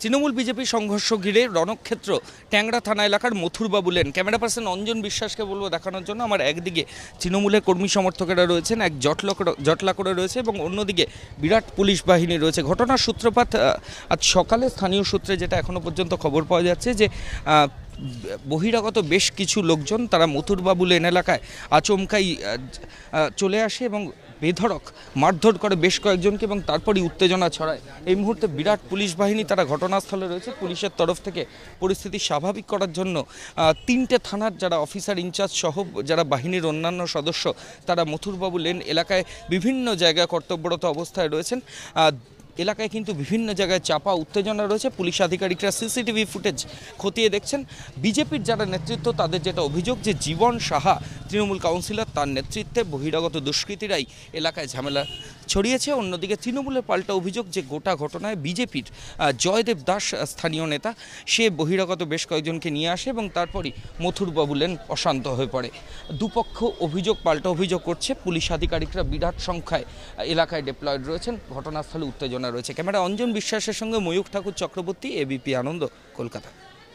Trinamool BJP সংঘর্ষ ঘিরে রণক্ষেত্র ট্যাংরা থানা এলাকার Mathurbabu lane. Camera person Anjan বিশ্বাসকে বলব দেখানোর জন্য। আমার একদিকে তৃণমূলের কর্মী সমর্থকেরা রয়েছেন, এক জটলা করে জটলা করে রয়েছে এবং অন্যদিকে বিরাট পুলিশ বাহিনী রয়েছে। ঘটনার সূত্রপাত আজ সকালে স্থানীয় সূত্রে যেটা এখনও পর্যন্ত খবর পাওয়া যাচ্ছে যে বহিরাগত বেশ কিছু লোকজন তারা মথুরবাবু লেন এলাকায় আচমকাই চলে আসে এবং বেধড়ক মারধর করে বেশ কয়েকজনকে এবং তারপরই উত্তেজনা ছড়ায়। এই মুহূর্তে বিরাট পুলিশ বাহিনী তারা ঘটনাস্থলে রয়েছে। পুলিশের তরফ থেকে পরিস্থিতি স্বাভাবিক করার জন্য তিনটে থানার যারা অফিসার ইনচার্জ সহ যারা বাহিনীর অন্যান্য সদস্য, তারা মথুরবাবু লেন এলাকায় বিভিন্ন জায়গায় কর্তব্যরত অবস্থায় রয়েছেন। এলাকায় কিন্তু বিভিন্ন জায়গায় চাপা উত্তেজনা রয়েছে। পুলিশ আধিকারিকরা সিসিটিভি ফুটেজ খতিয়ে দেখছেন। বিজেপির যারা নেতৃত্ব, তাদের যেটা অভিযোগ যে জীবন সাহা তৃণমূল কাউন্সিলর তার নেতৃত্বে বহিরাগত দুষ্কৃতীরাই এলাকায় ঝামেলা ছড়িয়েছে। অন্যদিকে তৃণমূলের পাল্টা অভিযোগ যে গোটা ঘটনায় বিজেপির জয়দেব দাস স্থানীয় নেতা, সে বহিরাগত বেশ কয়েকজনকে নিয়ে আসে এবং তারপরই মথুর বাবুলেন অশান্ত হয়ে পড়ে। দুপক্ষ অভিযোগ, পাল্টা অভিযোগ করছে। পুলিশ আধিকারিকরা বিরাট সংখ্যায় এলাকায় ডিপ্লয়েড রয়েছেন। ঘটনাস্থলে উত্তেজনা রয়েছে। ক্যামেরা অঞ্জন বিশ্বাসের সঙ্গে ময়ূক ঠাকুর চক্রবর্তী এবিপি আনন্দ, কলকাতা।